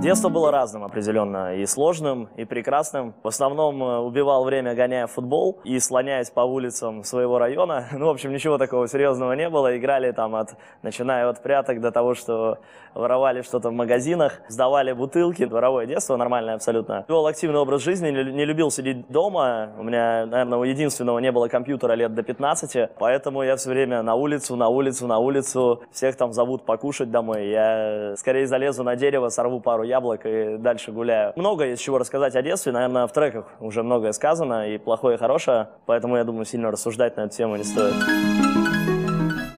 Детство было разным определенно, и сложным, и прекрасным. В основном э, убивал время, гоняя футбол и слоняясь по улицам своего района. Ну, в общем, ничего такого серьезного не было. Играли там от, начиная от пряток до того, что воровали что-то в магазинах, сдавали бутылки. Дворовое детство нормальное абсолютно. Вел активный образ жизни, не любил сидеть дома. У меня, наверное, у единственного не было компьютера лет до 15, поэтому я все время на улицу, на улицу, на улицу. Всех там зовут покушать домой. Я скорее залезу на дерево, сорву пару яблок и дальше гуляю. Много есть чего рассказать о детстве. Наверное, в треках уже многое сказано, и плохое, и хорошее. Поэтому, я думаю, сильно рассуждать на эту тему не стоит.